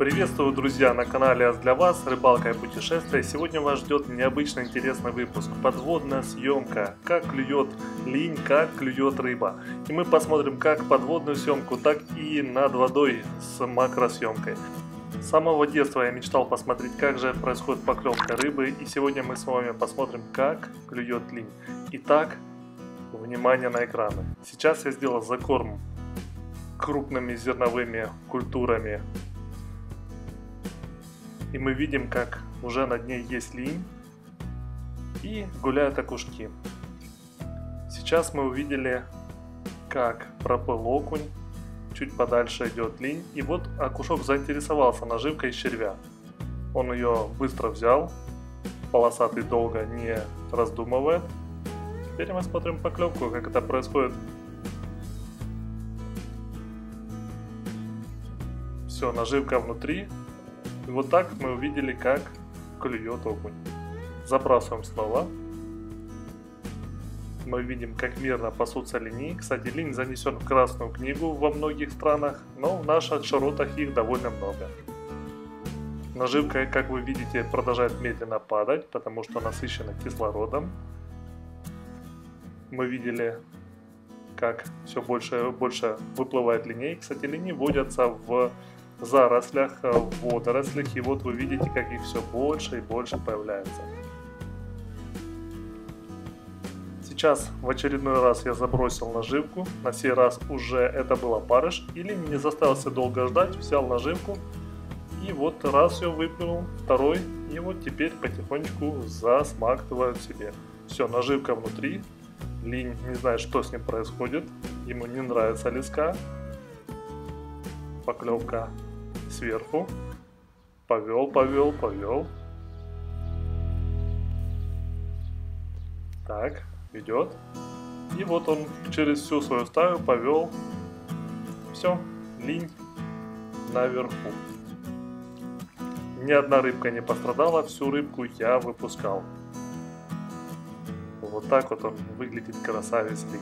Приветствую, друзья, на канале Аз для вас, рыбалка и путешествия. Сегодня вас ждет необычно интересный выпуск. Подводная съемка. Как клюет линь, как клюет рыба. И мы посмотрим как подводную съемку, так и над водой с макросъемкой. С самого детства я мечтал посмотреть, как же происходит поклевка рыбы. И сегодня мы с вами посмотрим, как клюет линь. Итак, внимание на экраны. Сейчас я сделал закорм крупными зерновыми культурами и мы видим, как уже на дне есть линь и гуляют окушки. Сейчас мы увидели, как проплыл окунь, чуть подальше идет линь, и вот окушок заинтересовался наживкой из червя. Он ее быстро взял, полосатый долго не раздумывает. Теперь мы смотрим поклевку, как это происходит. Все, наживка внутри, и вот так мы увидели, как клюет окунь. Забрасываем снова. Мы видим, как мирно пасутся линии. Кстати, линь занесен в Красную книгу во многих странах, но в наших широтах их довольно много. Наживка, как вы видите, продолжает медленно падать, потому что насыщена кислородом. Мы видели, как все больше и больше выплывает линей. Кстати, линии водятся в зарослях, э, в водорослях. И вот вы видите, как их все больше и больше появляется. Сейчас в очередной раз я забросил наживку. На сей раз уже это был опарыш. Или не заставился долго ждать, взял наживку. И вот раз ее выплюнул, второй. И вот теперь потихонечку засмактывают себе. Все, наживка внутри. Линь не знает, что с ним происходит. Ему не нравится леска. Поклевка сверху. Повел, повел, повел. Так, ведет. И вот он через всю свою стаю повел. Все, линь наверху. Ни одна рыбка не пострадала, всю рыбку я выпускал. Вот так вот он выглядит красавец линь.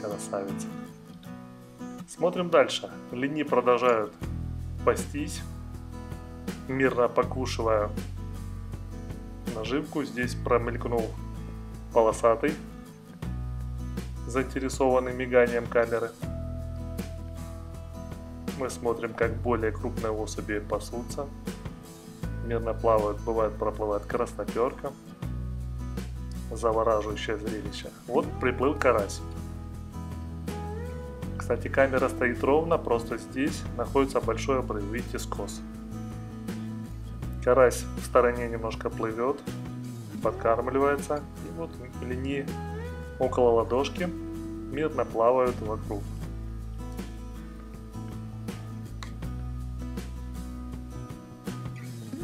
Красавец. Смотрим дальше. Лини продолжают пастись, мирно покушивая наживку. Здесь промелькнул полосатый, заинтересованный миганием камеры. Мы смотрим, как более крупные особи пасутся. Мирно плавают, бывает проплывает красноперка. Завораживающее зрелище. Вот приплыл карась. Кстати, камера стоит ровно, просто здесь находится большой обрыв, видите, скос. Карась в стороне немножко плывет, подкармливается, и вот линии около ладошки мирно плавают вокруг.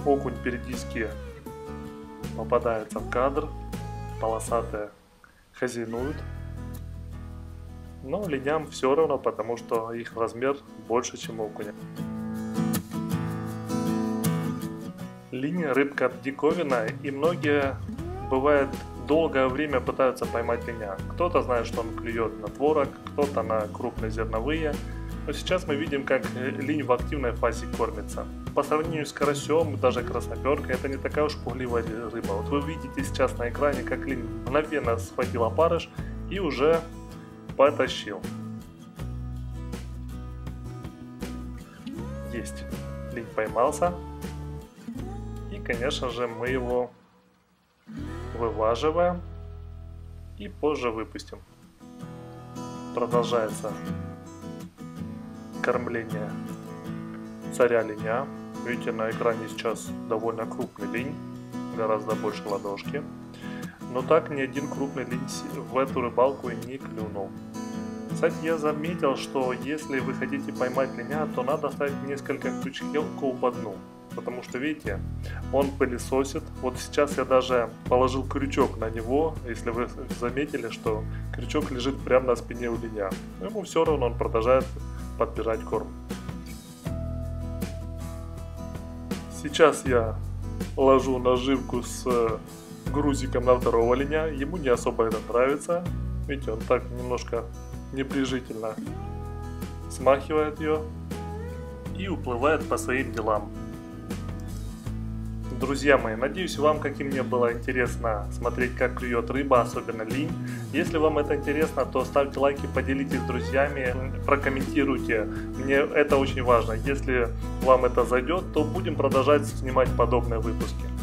Окунь периодически попадается в кадр, полосатые хозяйнуют, но линям все равно, потому что их размер больше, чем у окуня. Линия рыбка диковина, и многие, бывает, долгое время пытаются поймать линя. Кто-то знает, что он клюет на творог, кто-то на крупные зерновые. Но сейчас мы видим, как линь в активной фазе кормится. По сравнению с карасем, даже красноперкой, это не такая уж пугливая рыба. Вот вы видите сейчас на экране, как линь мгновенно схватила опарыш и уже потащил. Есть. Линь поймался. И, конечно же, мы его вываживаем и позже выпустим. Продолжается кормление царя линя. Видите, на экране сейчас довольно крупный линь, гораздо больше ладошки. Но так ни один крупный линь в эту рыбалку не клюнул. Кстати, я заметил, что если вы хотите поймать линя, то надо ставить несколько крючков по дну. Потому что, видите, он пылесосит. Вот сейчас я даже положил крючок на него, если вы заметили, что крючок лежит прямо на спине у линя. Но ему все равно он продолжает подбирать корм. Сейчас я ложу наживку с грузиком на второго линя. Ему не особо это нравится. Видите, он так немножко небрежительно смахивает ее. и уплывает по своим делам. Друзья мои, надеюсь вам, как и мне, было интересно смотреть, как клюет рыба, особенно линь. Если вам это интересно, то ставьте лайки, поделитесь с друзьями, прокомментируйте. Мне это очень важно. Если вам это зайдет, то будем продолжать снимать подобные выпуски.